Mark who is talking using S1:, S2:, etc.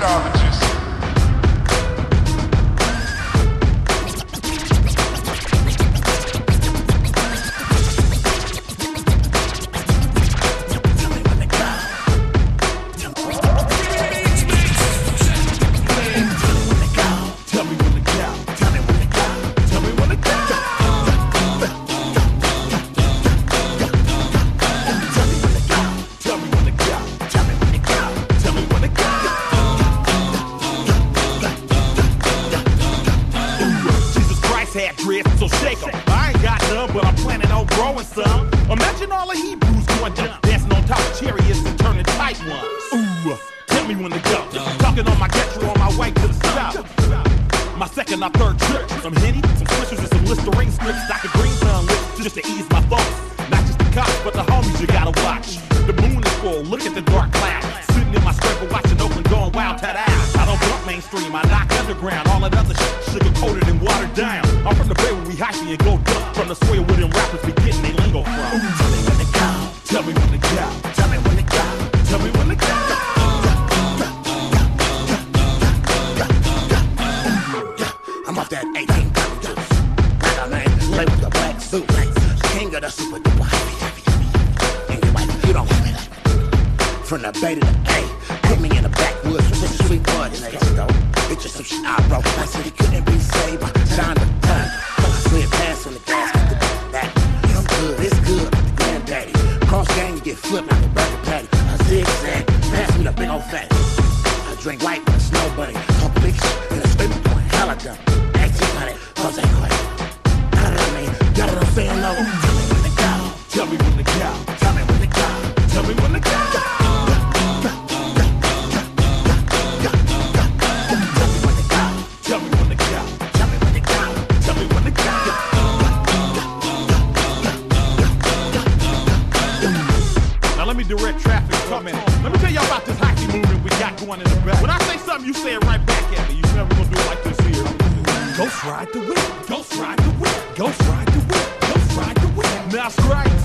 S1: saw the Some Henny, some swishers, and some Listerine strips. Dr. Green Sun lips just to ease my thoughts. Not just the cops, but the homies you gotta watch. The moon is full, look at the dark cloud. Sitting in my scraper watching Oakland going wild, tat. I don't bump mainstream, I knock underground. All that other shit, sugar coated and watered down. I'm from the bay where we hyphy and go dump. From the soil where them rappers be getting they lingo from.
S2: The black. King of the super duper heavy, heavy, heavy. And you might, you don't want me like that. From the Bay to the A, put me in the backwoods with some sweet bud in it. though. It's just some shit I broke. I said it couldn't be saved. I Shine the tongue. Slid past on the gas, got the back. I'm good, it's good. The granddaddy. Cross gang, you get flipped like a burger patty. A zigzag, pass me the big old fat. I drink white with a snow bunny. Tell me when to go.
S1: Tell me when to go.
S2: Tell me when to go.
S1: Now let me direct traffic coming. Let me tell y'all about this hyphy movement we got going in the back. When I say something, you say it right back at me. You never gonna do it like this here. Ghost ride the whip. Ghost ride the whip. Ghost ride the whip. Ghost ride the whip. Now scrape,